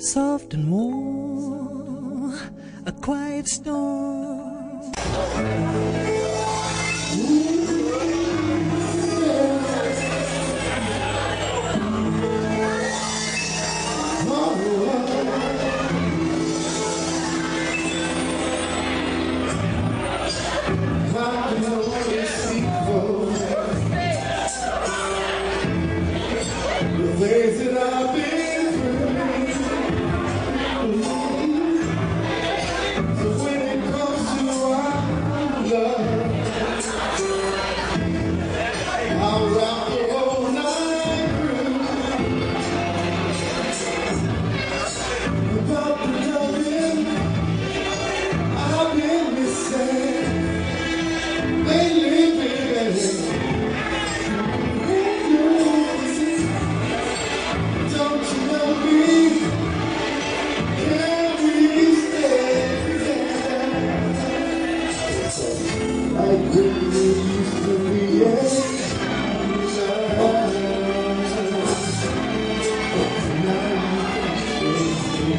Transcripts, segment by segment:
soft and warm, a quiet storm.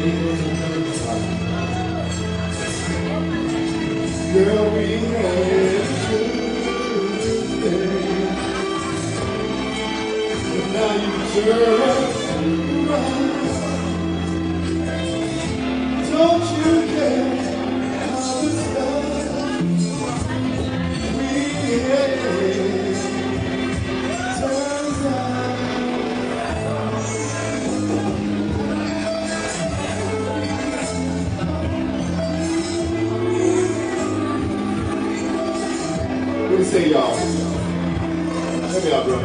Girl, we had a good day. But now you turn. say, y'all. Hear me out, bro.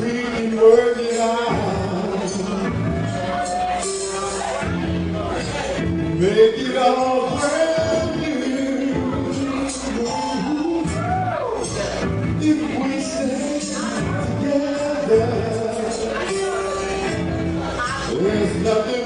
We work it out. Make it all brand new. If we stay together, there's nothing.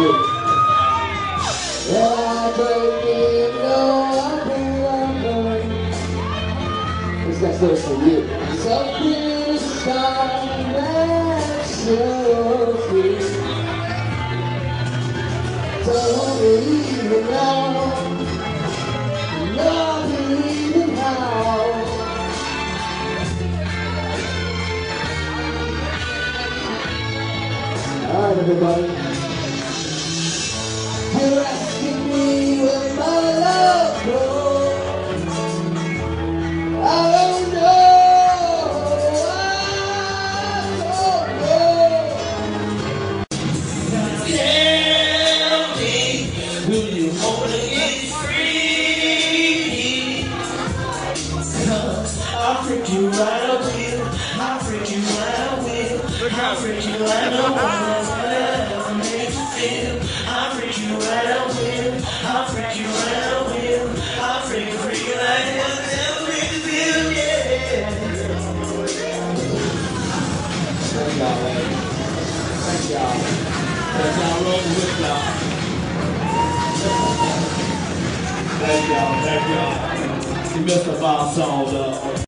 I believe no, I believe This next verse for you. Something inside that's so. Don't believe everybody. you out, I will. I'll freak you out, I will. I'll freak you out, I will. I'll make you feel. I'll freak you out, I will. I'll freak you out, I will. I'll freak you, freak you out, Thank y'all. Thank y'all. Thank y'all. Thank y'all, thank y'all. You missed a bomb song, love.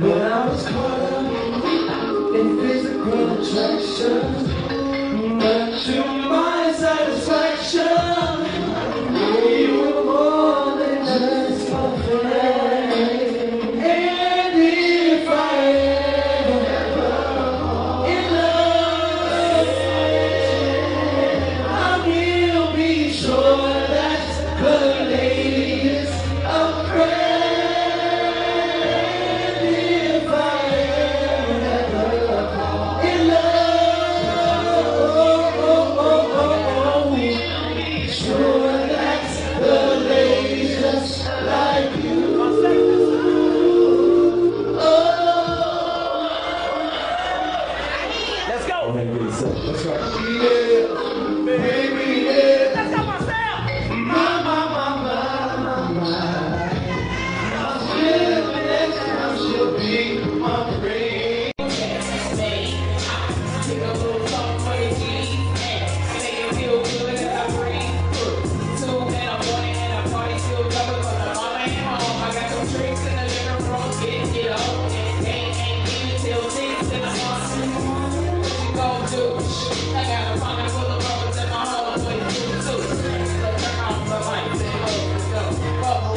But I was caught up in physical attraction Not too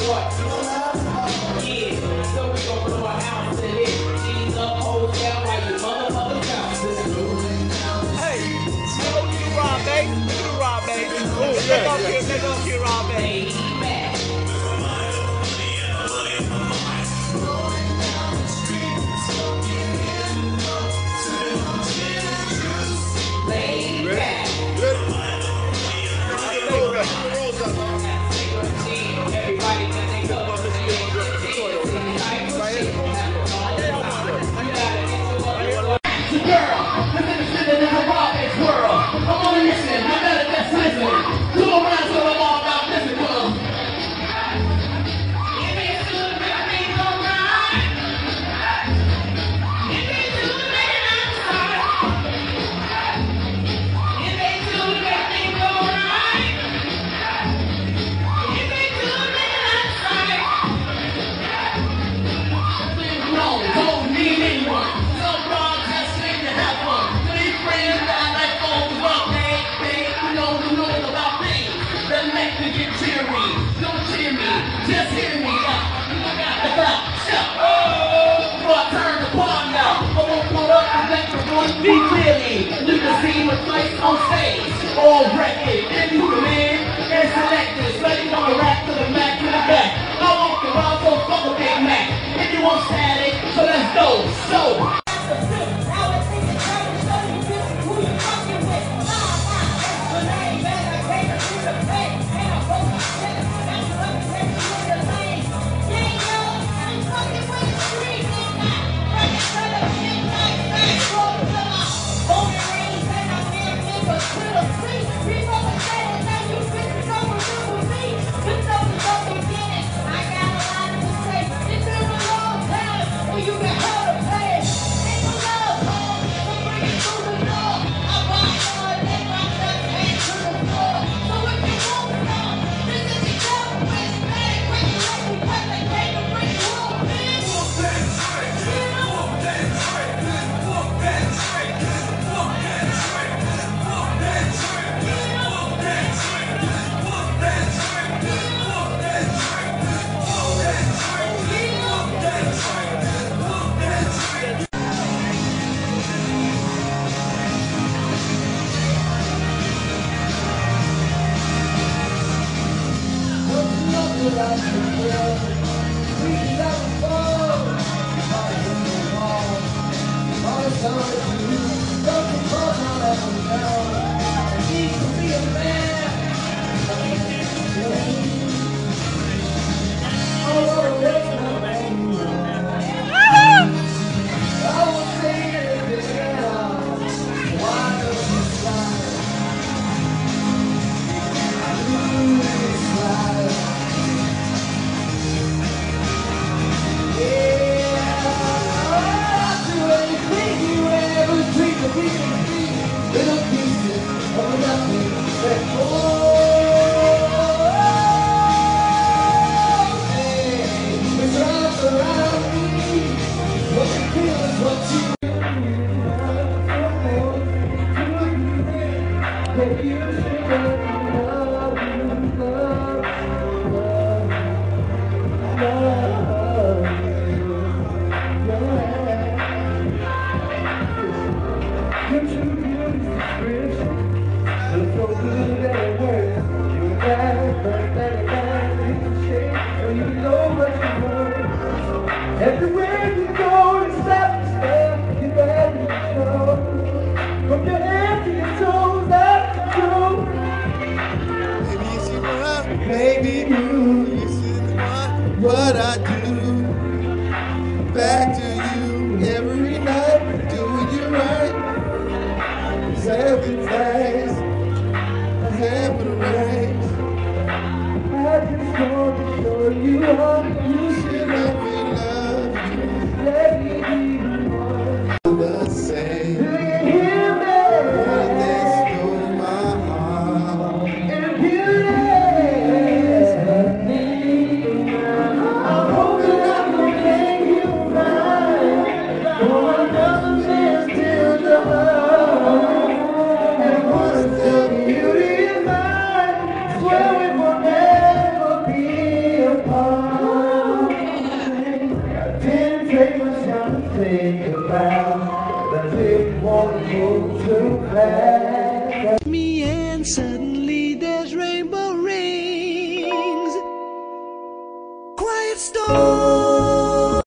what? all wrecked. record. If you believe and select this, let me know the rap to the Mac to the back. I walk the rhyme, so fuck a Big Mac. If you want static, so let's go. So.